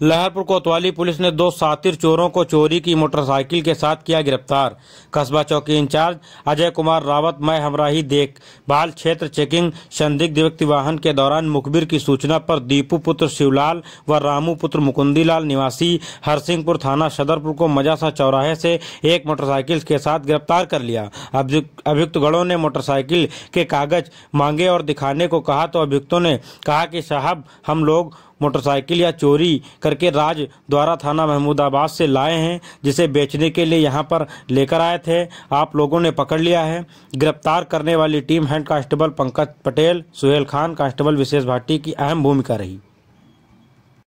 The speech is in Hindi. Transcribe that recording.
लहरपुर कोतवाली पुलिस ने दो सातिर चोरों को चोरी की मोटरसाइकिल के साथ किया गिरफ़्तार। कस्बा चौकी इंचार्ज अजय कुमार रावत, मैं हमराही देख। बाल क्षेत्र चेकिंग, संदिग्ध व्यक्ति वाहन के दौरान मुखबिर की सूचना पर दीपू पुत्र शिवलाल व रामू पुत्र मुकुंदीलाल निवासी हरसिंहपुर थाना सदरपुर को मजासा चौराहे से एक मोटरसाइकिल के साथ गिरफ़्तार कर लिया। अभियुक्त गणों ने मोटरसाइकिल के कागज़ मांगे और दिखाने को कहा तो अभियुक्तों ने कहा कि साहब, हम लोग मोटरसाइकिल या चोरी करके राज द्वारा थाना महमूदाबाद से लाए हैं, जिसे बेचने के लिए यहाँ पर लेकर आए थे। आप लोगों ने पकड़ लिया है। गिरफ़्तार करने वाली team head constable Pankaj Patel, Suhail Khan, constable Vishesh Bhati की अहम भूमिका रही।